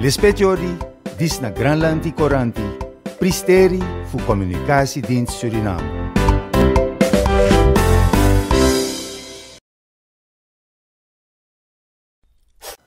Lespetiori, dis na Granlandi Coranti, Pristeri fu Communicatiedienst Suriname.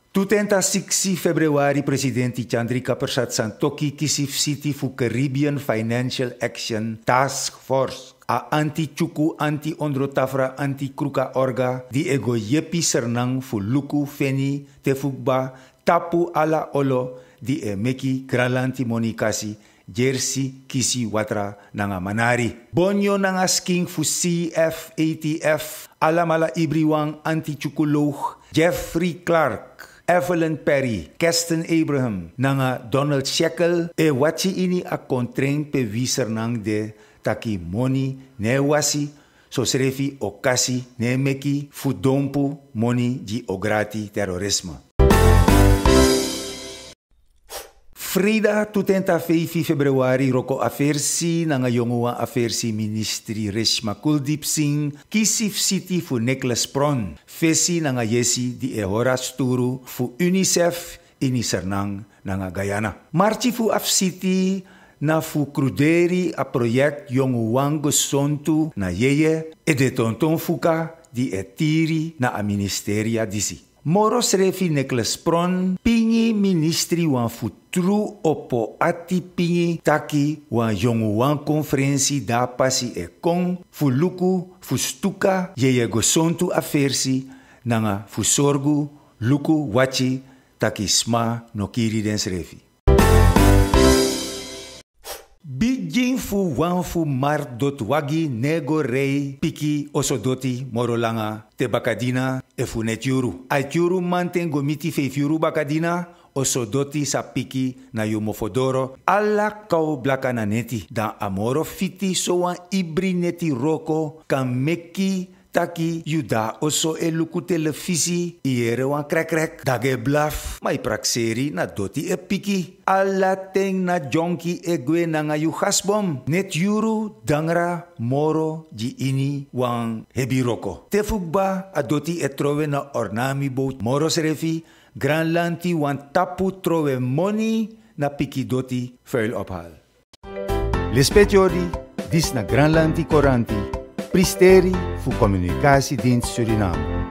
Tutenta 6 februari presidenti Chandrika Persat Santoki kisif city fu Caribbean Financial Action Task Force a anti-chuku, anti-ondrotafra, anti-kruka orga di ego yepi sernang fu luku feni te fugba tapu ala olo di e meki kralanti monikasi jersey kisi watra nanga manari. Bonyo nanga sking fu CF ATF alamala ibriwang anti-chukoloog Jeffrey Clark Evelyn Perry, Keston Abraham, nanga Donald Shekel, e wachi ini a kontreng pe viser nang de taki moni ne wasi, so srefi okasi ne meki fudompu moni ji ograti terrorisme. Frida tutenta 5 februari roko afersi nanga yongua afersi ministri Reshma Kuldip Singh kisif city fu Nicholas Pron fesi nanga yesi di ehora sturu fu UNICEF ini sernang nanga Guyana. Marchi fu af city na fu cruderi a project yongu wango sontu na yeye e de tonton fuka di etiri na a ministeria disi. Moros refi Nicholas Pron, pingi ministri wan futru opo ati pingi taki wan yongu wan konferensi da pasi e kong fu luku fu stuka ye ye gosontu afersi nanga fu sorgu luku wachi taki sma no kiri den refi. Bijin fu wan fu mar dot wagi nego rei piki osodoti morolanga te bakadina e fu net yuru. A yuru manten gomiti bakadina osodoti sa piki na yu mofodoro ala kau blaka na neti. Dan amoro fiti so wan ibri neti roko kan meki taki yuda oso e luku televisi iere wan krek krek dage blaf mai prakseri na doti e piki ala na jonki e gwe nanga yu hasbom net yuru dangra moro ji ini wan hebiroko tefugba a doti e na ornami boat moro serefi granlanti wan tapu trove moni na piki doti vuil ophal. Lispetiori, dis na Granlanti Coranti, Pristeri fu Communicatiedienst Suriname.